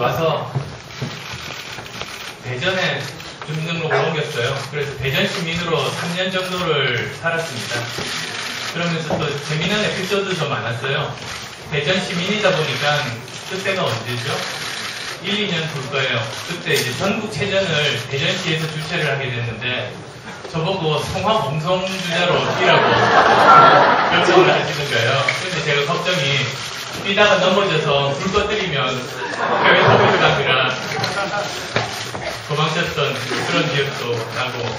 와서 대전에 주민등록을 옮겼어요. 그래서 대전 시민으로 3년 정도를 살았습니다. 그러면서 또 재미난 에피소드도 많았어요. 대전 시민이다 보니까 그때가 언제죠? 1, 2년 볼 거예요. 그때 이제 전국 체전을 대전시에서 주최를 하게 됐는데 저보고 성화 공성주자로 뛰라고 요청을 하시는 거예요. 근데 제가 걱정이 뛰다가 넘어져서 불 꺼뜨리면 해외 소비들감이라 도망쳤던 그런 기억도 나고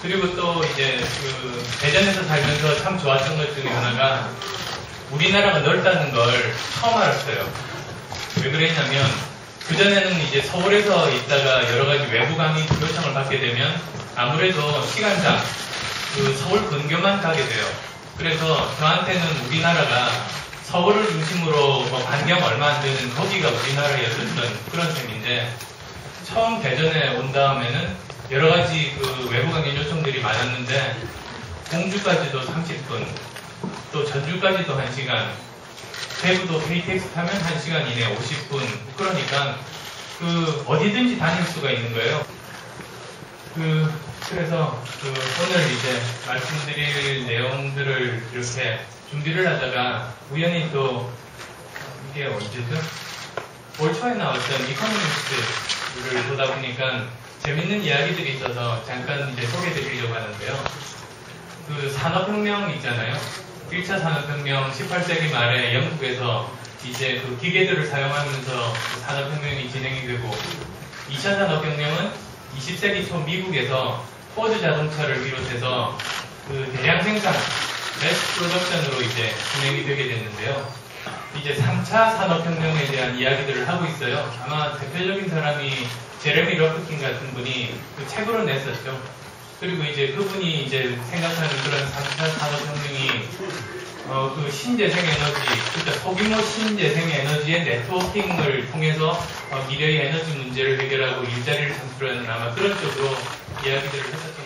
그리고 또 이제 그 대전에서 살면서 참 좋았던 것 중에 하나가 우리나라가 넓다는 걸 처음 알았어요. 왜 그랬냐면 그전에는 이제 서울에서 있다가 여러 가지 외부 강의 요청을 받게 되면 아무래도 시간상 그 서울 근교만 가게 돼요. 그래서 저한테는 우리나라가 서울을 중심으로 뭐 반경 얼마 안 되는 거기가 우리나라였던 그런 셈인데 처음 대전에 온 다음에는 여러 가지 그 외부 강의 요청들이 많았는데 공주까지도 30분 또 전주까지도 1시간 대구도 KTX 타면 1시간 이내 50분 그러니까 그 어디든지 다닐 수가 있는 거예요. 그 그래서 그 오늘 이제 말씀드릴 내용들을 이렇게 준비를 하다가 우연히 또 이게 언제죠? 올 초에 나왔던 이코노미스트를 보다 보니까 재밌는 이야기들이 있어서 잠깐 이제 소개드리려고 하는데요. 그 산업혁명 있잖아요. 1차 산업혁명 18세기 말에 영국에서 이제 그 기계들을 사용하면서 그 산업혁명이 진행이 되고 2차 산업혁명은 20세기 초 미국에서 포드 자동차를 비롯해서 그 대량 생산, mass production으로 이제 진행이 되게 됐는데요. 이제 3차 산업혁명에 대한 이야기들을 하고 있어요. 아마 대표적인 사람이 제레미 리프킨 같은 분이 그 책으로 냈었죠. 그리고 이제 그분이 이제 생각하는 그런 3차 산업혁명이 어, 그 신재생 에너지, 그러니까 소규모 신재생 에너지의 networking을 통해서 어, 미래의 에너지 문제를 해결하고 일자리를 창출하는 아마 그런 쪽으로 이야기들을 했었던